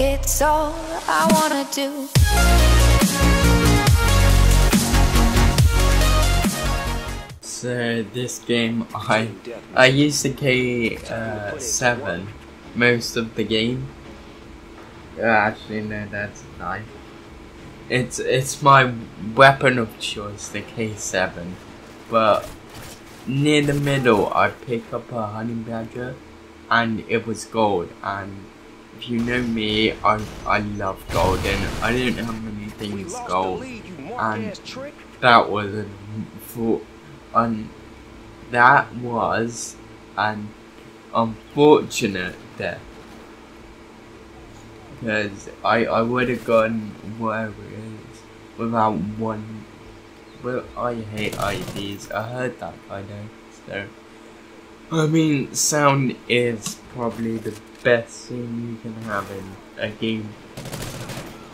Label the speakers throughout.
Speaker 1: It's all I wanna do.
Speaker 2: So this game, I I used the uh, seven most of the game. Uh, actually, no, that's nine. It's it's my weapon of choice, the K seven, but near the middle, I pick up a honey badger, and it was gold. And if you know me, I I love gold, and I didn't have many things gold, and that was a for un that was an unfortunate death because I I would have gone wherever it is without one. Well, I hate IEDs. I heard that I know. So I mean, sound is probably the best thing you can have in a game.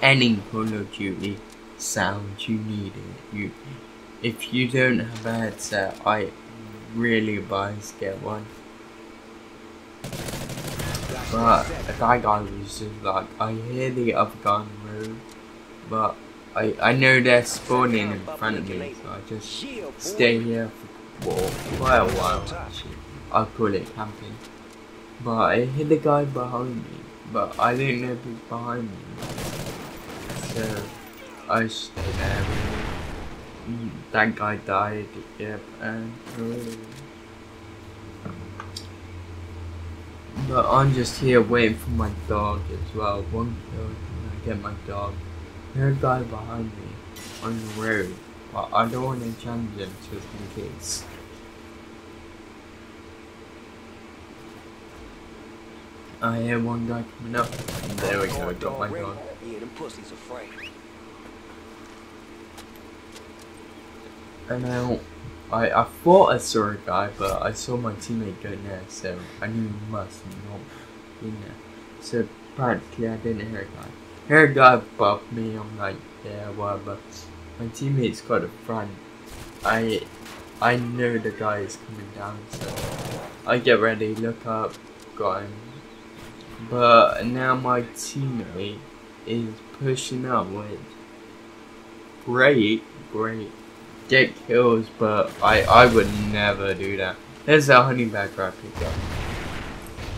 Speaker 2: Any Call of Duty sound you need it. You if you don't have a headset, I really advise get one. But that guy was just like, I hear the other the road, but I I know they're spawning in front of me, so I just stay here for quite a while actually. I call it camping. But I hit the guy behind me, but I didn't know if he's behind me. So I stay there. Really. That guy died. Yep, and. But I'm just here waiting for my dog as well. One kill and I get my dog. There's a guy behind me on the road. But I don't want to challenge him just in case. I hear one guy coming up. There we go, got my
Speaker 3: pussies afraid.
Speaker 2: And now, I, I thought I saw a guy, but I saw my teammate go there, so I knew he must not be there. So practically I didn't hear a guy. Hear a guy above me, I'm like, yeah, whatever. My teammate's got a front. I I know the guy is coming down, so I get ready, look up, got him. But now my teammate is pushing up with great, great get kills, but I, I would never do that. There's a honey badger I picked up.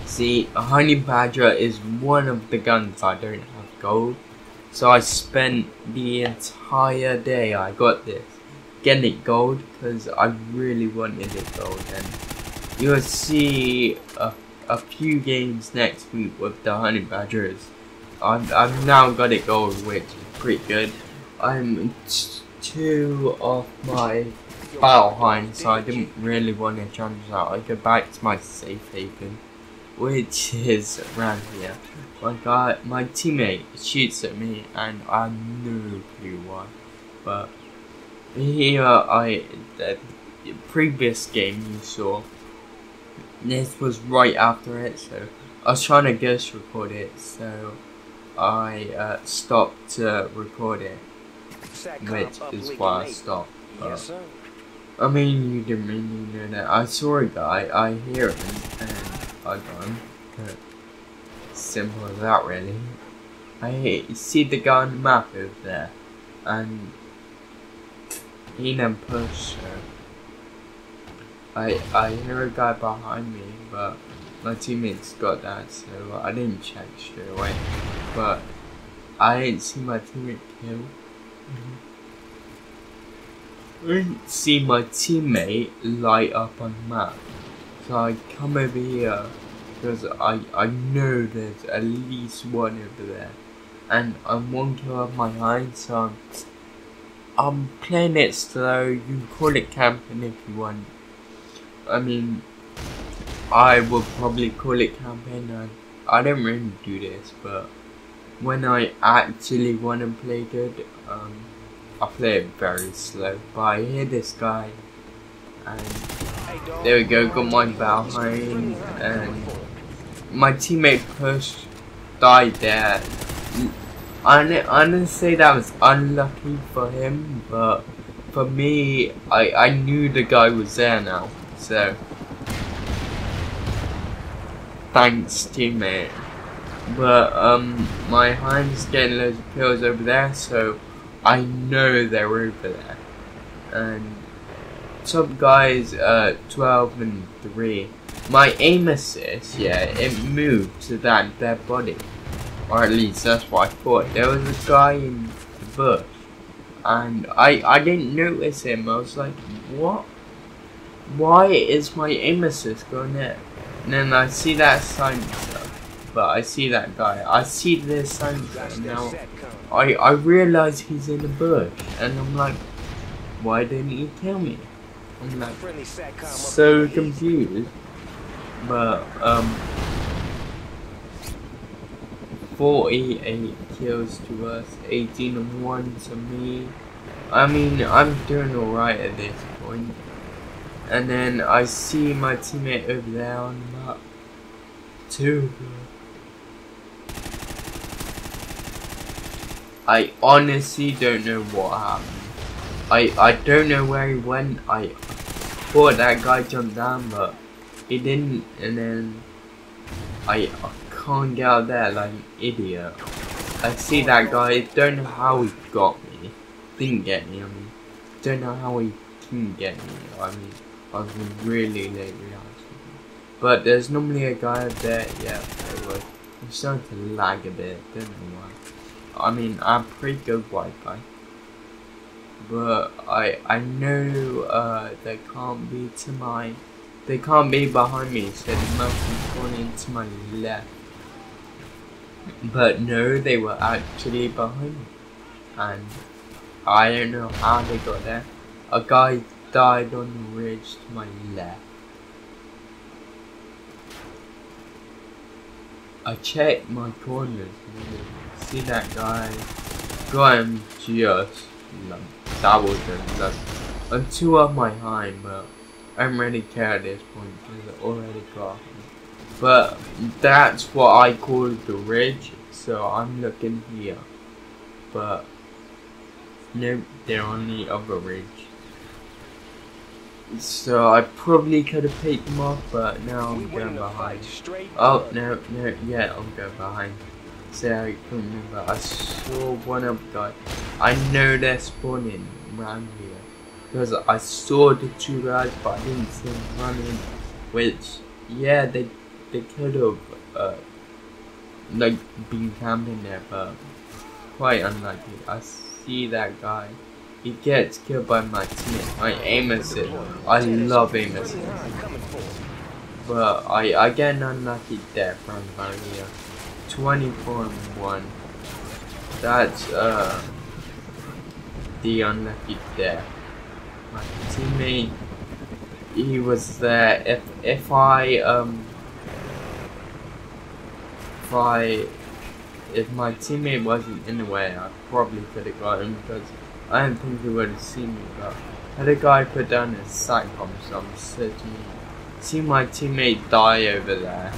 Speaker 2: See, a honey badger is one of the guns I don't have gold. So I spent the entire day I got this getting gold because I really wanted it gold and you'll see a, a few games next week with the honey badgers. I've, I've now got it gold which is pretty good. I'm two of my battle hinds, so I didn't really want to challenge that. I go back to my safe haven, which is around here. My guy, my teammate shoots at me, and I no clue why. But here, I the previous game you saw, this was right after it, so I was trying to ghost record it, so I uh, stopped to record it which is why I stopped.
Speaker 3: Yes.
Speaker 2: I mean, you didn't really know that. I saw a guy, I hear him, and I got him. But simple as that, really. I see the guy on the map over there, and he then pushed. So I I hear a guy behind me, but my teammates got that, so I didn't check straight away. But I didn't see my teammate kill. Mm-hmm. I didn't see my teammate light up on the map. So I come over here because I, I know there's at least one over there. And I'm one kill of my hind, so I'm, I'm playing it slow. You can call it camping if you want. I mean, I would probably call it camping. And I don't really do this, but when I actually want to play good, um, I play it very slow. But I hear this guy, and there we go, got my Battle Hind, and my teammate pushed, died there. I gonna say that was unlucky for him, but for me, I, I knew the guy was there now, so thanks teammate. But um, my Hind's getting loads of kills over there, so I know they're over there. And top guys, uh, 12 and 3. My aim assist, yeah, it moved to that dead body. Or at least that's what I thought. There was a guy in the bush. And I, I didn't notice him. I was like, what? Why is my aim assist going there? And then I see that sign but I see that guy. I see this sign now. I, I realize he's in the bush. And I'm like, why didn't you kill me? I'm like, so confused. But, um, 48 kills to us, 18 and 1 to me. I mean, I'm doing alright at this point. And then I see my teammate over there on the map. Too I honestly don't know what happened. I, I don't know where he went. I thought that guy jumped down, but he didn't. And then I, I can't get out there like an idiot. I see that guy. Don't know how he got me. Didn't get me. I mean, don't know how he didn't get me. I mean, I was really late realizing. But there's normally a guy there. Yeah, there was. I'm starting to lag a bit. Don't know why. I mean, I'm pretty good Wi-Fi. But I I know uh, they can't be to my they can't be behind me, so they must be going to my left. But no, they were actually behind me. And I don't know how they got there. A guy died on the ridge to my left. I checked my corners. See that guy? Got him just that was just I'm two up my hind, but I don't really care at this point because I already got him. But that's what I call the ridge, so I'm looking here. But nope, they're on the other ridge. So I probably could have picked them off, but now I'm going behind. Oh no, no, yeah, I'm going behind say I can remember. I saw one of guys. I know they're spawning around here because I saw the two guys, but I didn't see them running. Which, yeah, they they could have uh, like been camping there, but quite unlikely. I see that guy. He gets killed by my teammate. I aim assist. I love aim assist. But I, I get an unlucky death from here. 24 and 1. That's uh the unlucky death. My teammate he was there if if I um if I if my teammate wasn't in the way I probably could have got him because I don't think he would have seen me but had a guy put down his bomb so I'm certain see my teammate die over there.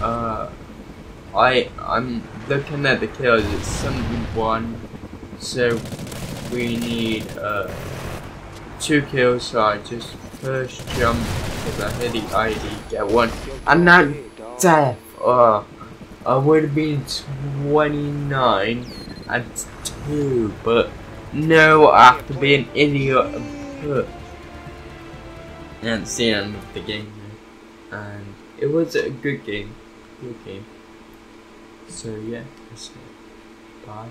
Speaker 2: Uh I I'm looking at the kills. It's 71, so we need uh two kills. So I just first jump because I hit IED, get one, and that death. Uh, I would have been 29 and two, but no, I have to be an idiot and that's the end of the game, and it was a good game. Good game. So yeah, that's it. Bye.